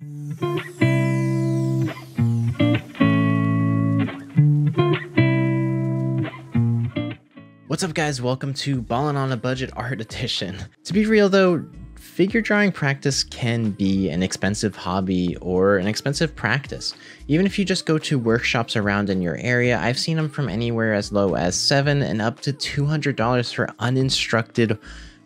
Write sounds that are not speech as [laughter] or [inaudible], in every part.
What's up guys, welcome to Ballin' on a Budget Art Edition. To be real though, figure drawing practice can be an expensive hobby or an expensive practice. Even if you just go to workshops around in your area, I've seen them from anywhere as low as 7 and up to $200 for uninstructed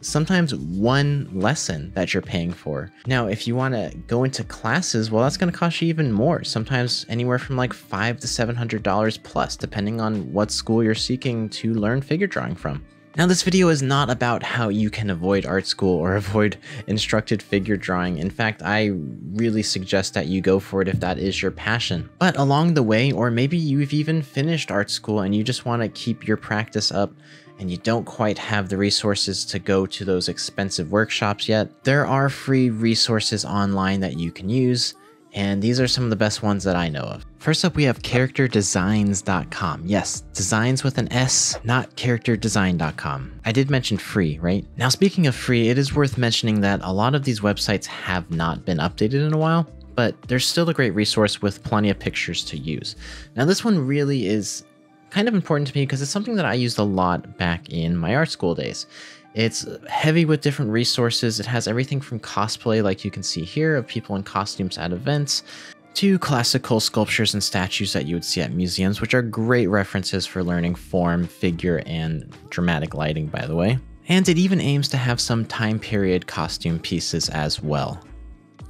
sometimes one lesson that you're paying for. Now, if you want to go into classes, well, that's going to cost you even more. Sometimes anywhere from like five to seven hundred dollars plus, depending on what school you're seeking to learn figure drawing from. Now, this video is not about how you can avoid art school or [laughs] avoid instructed figure drawing. In fact, I really suggest that you go for it if that is your passion. But along the way, or maybe you've even finished art school and you just want to keep your practice up, and you don't quite have the resources to go to those expensive workshops yet, there are free resources online that you can use, and these are some of the best ones that I know of. First up, we have characterdesigns.com. Yes, designs with an S, not characterdesign.com. I did mention free, right? Now, speaking of free, it is worth mentioning that a lot of these websites have not been updated in a while, but they're still a great resource with plenty of pictures to use. Now, this one really is kind of important to me because it's something that I used a lot back in my art school days. It's heavy with different resources. It has everything from cosplay, like you can see here, of people in costumes at events, to classical sculptures and statues that you would see at museums, which are great references for learning form, figure, and dramatic lighting, by the way. And it even aims to have some time period costume pieces as well.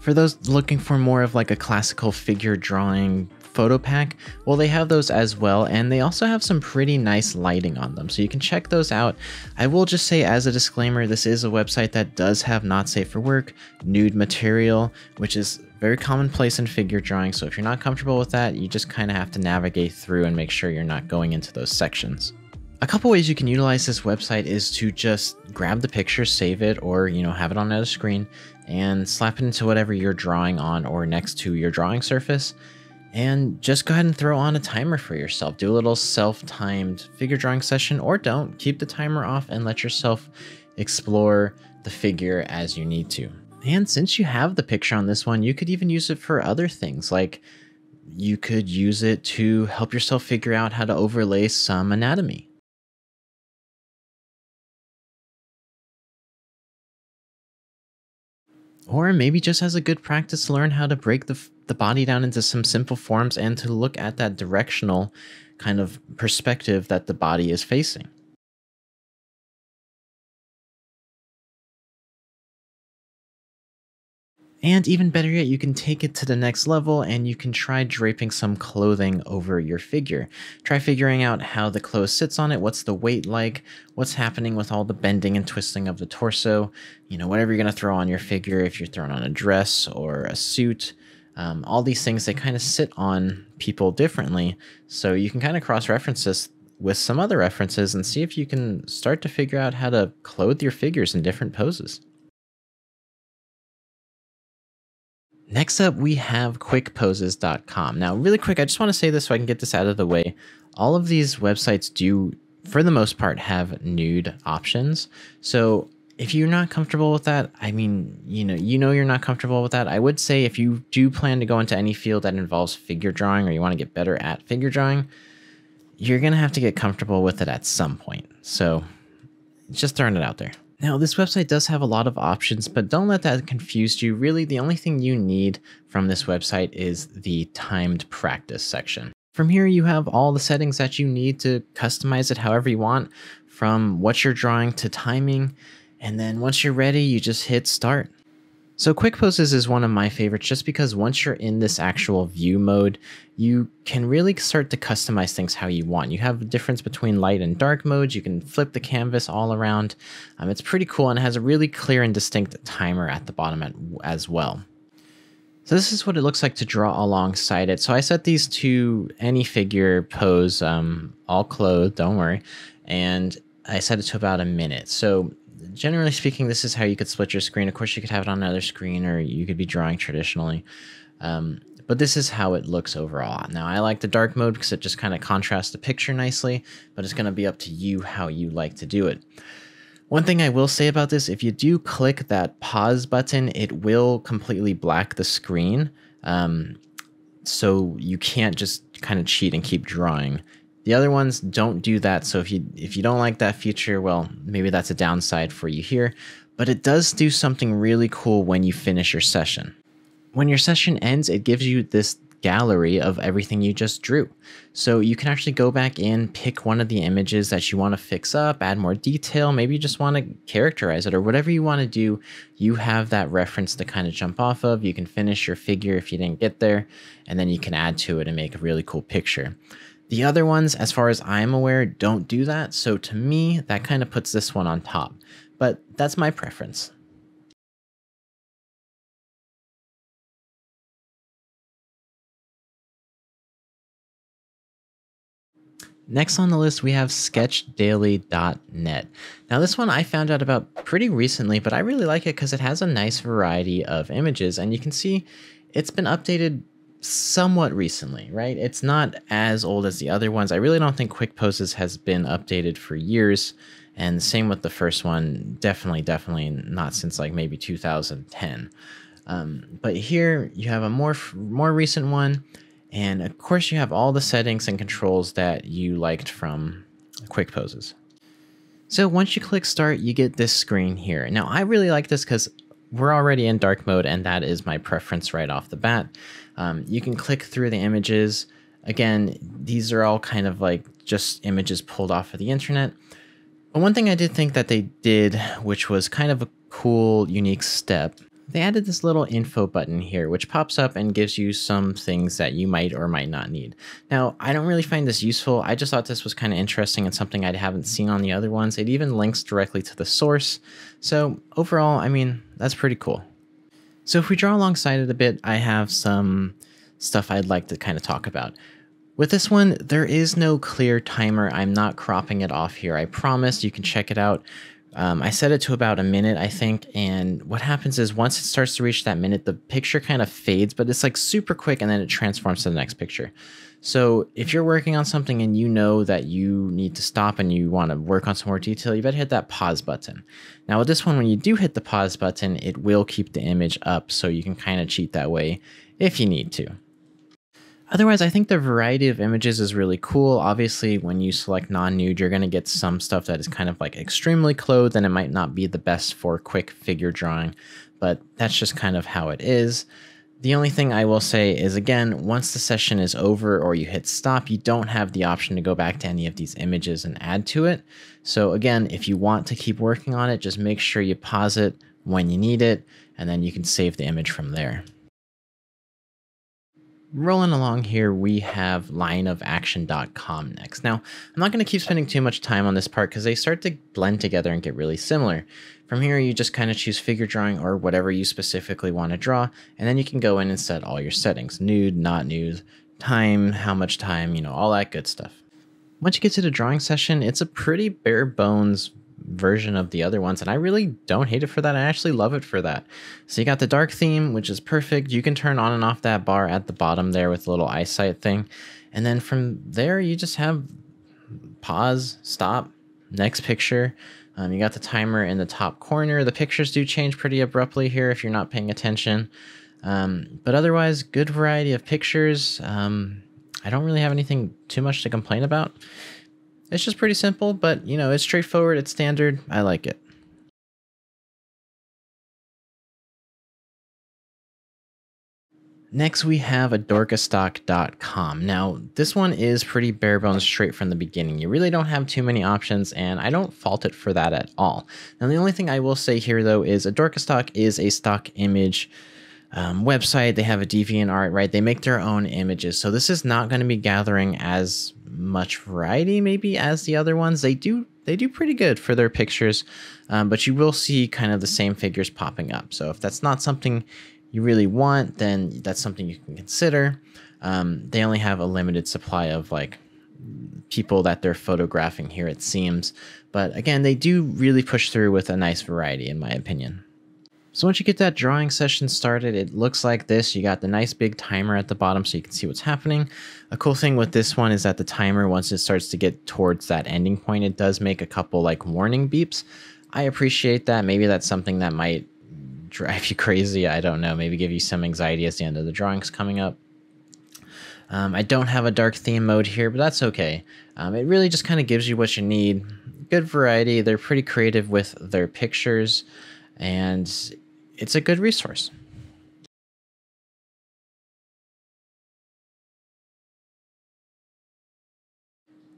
For those looking for more of like a classical figure drawing photo pack, well, they have those as well, and they also have some pretty nice lighting on them, so you can check those out. I will just say as a disclaimer, this is a website that does have not safe for work, nude material, which is very commonplace in figure drawing, so if you're not comfortable with that, you just kind of have to navigate through and make sure you're not going into those sections. A couple ways you can utilize this website is to just grab the picture, save it, or you know have it on another screen, and slap it into whatever you're drawing on or next to your drawing surface and just go ahead and throw on a timer for yourself. Do a little self-timed figure drawing session or don't. Keep the timer off and let yourself explore the figure as you need to. And since you have the picture on this one, you could even use it for other things like you could use it to help yourself figure out how to overlay some anatomy. Or maybe just as a good practice learn how to break the, the body down into some simple forms and to look at that directional kind of perspective that the body is facing. And even better yet, you can take it to the next level and you can try draping some clothing over your figure. Try figuring out how the clothes sits on it, what's the weight like, what's happening with all the bending and twisting of the torso, you know, whatever you're going to throw on your figure, if you're throwing on a dress or a suit, um, all these things, they kind of sit on people differently. So you can kind of cross-reference this with some other references and see if you can start to figure out how to clothe your figures in different poses. Next up, we have quickposes.com. Now, really quick, I just want to say this so I can get this out of the way. All of these websites do, for the most part, have nude options. So if you're not comfortable with that, I mean, you know, you know you're not comfortable with that. I would say if you do plan to go into any field that involves figure drawing or you want to get better at figure drawing, you're going to have to get comfortable with it at some point. So just throwing it out there. Now, this website does have a lot of options, but don't let that confuse you. Really, the only thing you need from this website is the timed practice section. From here, you have all the settings that you need to customize it however you want, from what you're drawing to timing. And then once you're ready, you just hit start. So quick poses is one of my favorites just because once you're in this actual view mode, you can really start to customize things how you want. You have a difference between light and dark modes. You can flip the canvas all around. Um, it's pretty cool and has a really clear and distinct timer at the bottom as well. So this is what it looks like to draw alongside it. So I set these to any figure pose, um, all clothed, don't worry. And I set it to about a minute. So generally speaking, this is how you could split your screen. Of course, you could have it on another screen or you could be drawing traditionally. Um, but this is how it looks overall. Now, I like the dark mode because it just kind of contrasts the picture nicely, but it's going to be up to you how you like to do it. One thing I will say about this, if you do click that pause button, it will completely black the screen. Um, so you can't just kind of cheat and keep drawing. The other ones don't do that. So if you if you don't like that feature, well, maybe that's a downside for you here. But it does do something really cool when you finish your session. When your session ends, it gives you this gallery of everything you just drew. So you can actually go back in, pick one of the images that you want to fix up, add more detail, maybe you just want to characterize it or whatever you want to do, you have that reference to kind of jump off of. You can finish your figure if you didn't get there, and then you can add to it and make a really cool picture. The other ones, as far as I'm aware, don't do that. So to me, that kind of puts this one on top. But that's my preference. Next on the list, we have sketchdaily.net. Now, this one I found out about pretty recently, but I really like it because it has a nice variety of images, and you can see it's been updated somewhat recently, right? It's not as old as the other ones. I really don't think Quick Poses has been updated for years, and same with the first one. Definitely, definitely not since like maybe 2010. Um, but here you have a more more recent one and of course, you have all the settings and controls that you liked from Quick Poses. So once you click start, you get this screen here. Now, I really like this because we're already in dark mode and that is my preference right off the bat. Um, you can click through the images. Again, these are all kind of like just images pulled off of the internet. But one thing I did think that they did, which was kind of a cool, unique step, they added this little info button here, which pops up and gives you some things that you might or might not need. Now, I don't really find this useful. I just thought this was kind of interesting and something I haven't seen on the other ones. It even links directly to the source. So overall, I mean, that's pretty cool. So if we draw alongside it a bit, I have some stuff I'd like to kind of talk about. With this one, there is no clear timer. I'm not cropping it off here. I promise you can check it out um, I set it to about a minute, I think, and what happens is once it starts to reach that minute, the picture kind of fades, but it's like super quick and then it transforms to the next picture. So if you're working on something and you know that you need to stop and you want to work on some more detail, you better hit that pause button. Now with this one, when you do hit the pause button, it will keep the image up so you can kind of cheat that way if you need to. Otherwise, I think the variety of images is really cool. Obviously, when you select non-nude, you're going to get some stuff that is kind of like extremely clothed and it might not be the best for quick figure drawing, but that's just kind of how it is. The only thing I will say is again, once the session is over or you hit stop, you don't have the option to go back to any of these images and add to it. So again, if you want to keep working on it, just make sure you pause it when you need it, and then you can save the image from there. Rolling along here, we have lineofaction.com next. Now, I'm not going to keep spending too much time on this part because they start to blend together and get really similar. From here, you just kind of choose figure drawing or whatever you specifically want to draw, and then you can go in and set all your settings. Nude, not nude, time, how much time, you know, all that good stuff. Once you get to the drawing session, it's a pretty bare bones version of the other ones and I really don't hate it for that. I actually love it for that. So you got the dark theme, which is perfect. You can turn on and off that bar at the bottom there with a little eyesight thing. And then from there, you just have pause, stop, next picture. Um, you got the timer in the top corner. The pictures do change pretty abruptly here if you're not paying attention. Um, but otherwise, good variety of pictures. Um, I don't really have anything too much to complain about. It's just pretty simple, but you know, it's straightforward, it's standard. I like it. Next, we have adorkastock.com. Now, this one is pretty bare bones straight from the beginning. You really don't have too many options, and I don't fault it for that at all. Now, the only thing I will say here, though, is Adorkastock is a stock image um, website. They have a DeviantArt, right? They make their own images. So this is not going to be gathering as much variety maybe as the other ones. They do they do pretty good for their pictures, um, but you will see kind of the same figures popping up. So if that's not something you really want, then that's something you can consider. Um, they only have a limited supply of like people that they're photographing here, it seems. But again, they do really push through with a nice variety, in my opinion. So once you get that drawing session started, it looks like this. You got the nice big timer at the bottom so you can see what's happening. A cool thing with this one is that the timer, once it starts to get towards that ending point, it does make a couple like warning beeps. I appreciate that. Maybe that's something that might drive you [laughs] crazy. I don't know. Maybe give you some anxiety as the end of the drawings coming up. Um, I don't have a dark theme mode here, but that's okay. Um, it really just kind of gives you what you need. Good variety. They're pretty creative with their pictures, and it's a good resource.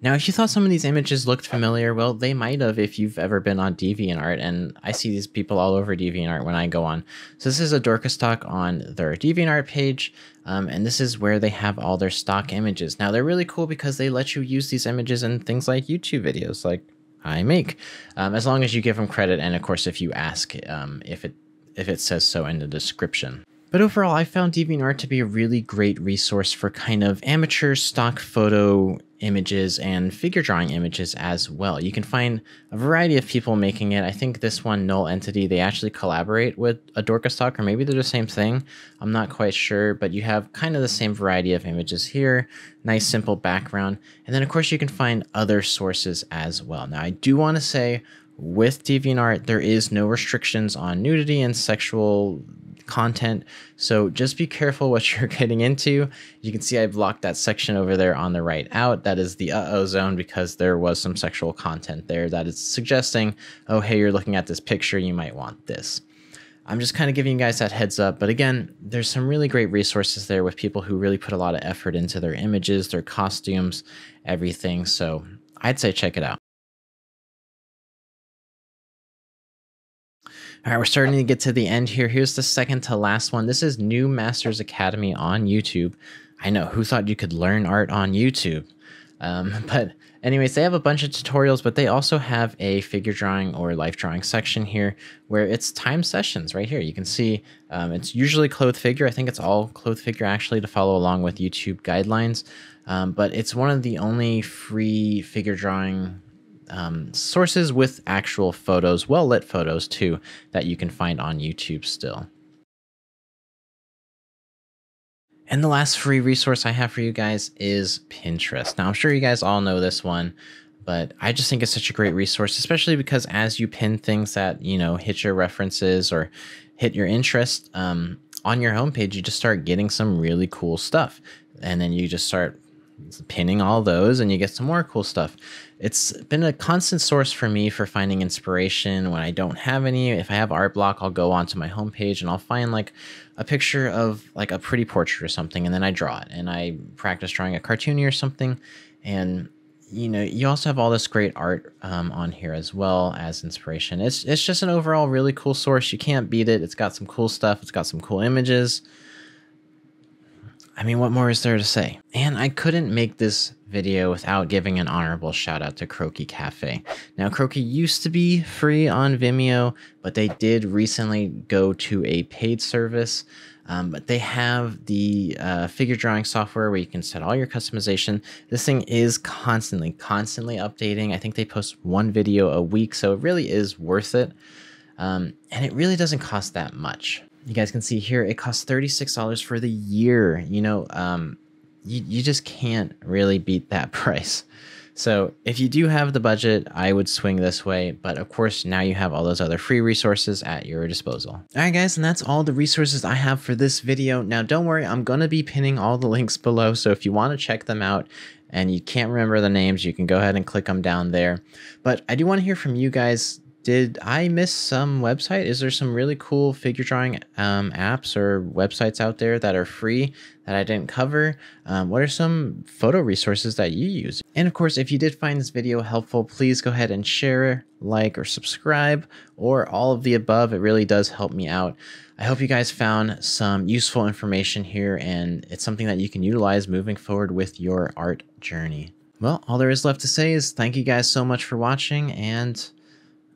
Now, if you thought some of these images looked familiar, well, they might have if you've ever been on DeviantArt, and I see these people all over DeviantArt when I go on. So this is Adorkastock on their DeviantArt page, um, and this is where they have all their stock images. Now, they're really cool because they let you use these images in things like YouTube videos, like I make, um, as long as you give them credit, and of course, if you ask um, if it if it says so in the description. But overall, I found DeviantArt to be a really great resource for kind of amateur stock photo images and figure drawing images as well. You can find a variety of people making it. I think this one, Null Entity, they actually collaborate with Adorkastock, or maybe they're the same thing. I'm not quite sure, but you have kind of the same variety of images here. Nice, simple background. And then, of course, you can find other sources as well. Now, I do want to say with DeviantArt, there is no restrictions on nudity and sexual content. So just be careful what [laughs] you're getting into. You can see I blocked that section over there on the right out. That is the uh-oh zone because there was some sexual content there that is suggesting, oh, hey, you're looking at this picture, you might want this. I'm just kind of giving you guys that heads up. But again, there's some really great resources there with people who really put a lot of effort into their images, their costumes, everything. So I'd say check it out. All right, we're starting to get to the end here. Here's the second to last one. This is New Masters Academy on YouTube. I know, who thought you could learn art on YouTube? Um, [laughs] but anyways, they have a bunch of tutorials, but they also have a figure drawing or life drawing section here where it's time sessions right here. You can see um, it's usually clothed figure. I think it's all clothed figure actually to follow along with YouTube guidelines. Um, but it's one of the only free figure drawing um, sources with actual photos, well lit photos too, that you can find on YouTube still. And the last free resource I have for you guys is Pinterest. Now, I'm sure you guys all know this one, but I just think it's such a great resource, especially because as you pin things that, you know, hit your references or hit your interest um, on your homepage, you just start getting some really cool stuff. And then you just start pinning all those and you get some more cool stuff. It's been a constant source for me for finding inspiration. When I don't have any. If I have art block, I'll go onto my homepage and I'll find like a picture of like a pretty portrait or something and then I draw it. And I practice drawing a cartoony or something. And you know you also have all this great art um, on here as well as inspiration. It's it's just an overall really cool source. You can't beat it. It's got some cool stuff. It's got some cool images I mean, what more is there to say? And I couldn't make this video without giving an honorable shout out to Croquis Cafe. Now, Croquis used to be free on Vimeo, but they did recently go to a paid service. Um, but they have the uh, figure drawing software where you can set all your customization. This thing is constantly, constantly updating. I think they post one video a week, so it really is worth it. Um, and it really doesn't cost that much you guys can see here, it costs $36 for the year. You know, um, you, you just can't really beat that [laughs] price. So if you do have the budget, I would swing this way. But of course, now you have all those other free resources at your disposal. All right, guys, and that's all the resources I have for this video. Now, don't worry, I'm going to be pinning all the links below. So if you want to check them out and you can't remember the names, you can go ahead and click them down there. But I do want to hear from you guys did I miss some website? Is there some really cool figure drawing um, apps or websites out there that are free that I didn't cover? Um, what are some photo resources that you use? And of course, if you did find this video helpful, please go ahead and share, like, or subscribe, or all of the above. It really does help me out. I hope you guys found some useful information here and it's something that you can utilize moving forward with your art journey. Well, all there is left to say is thank you guys so much for watching and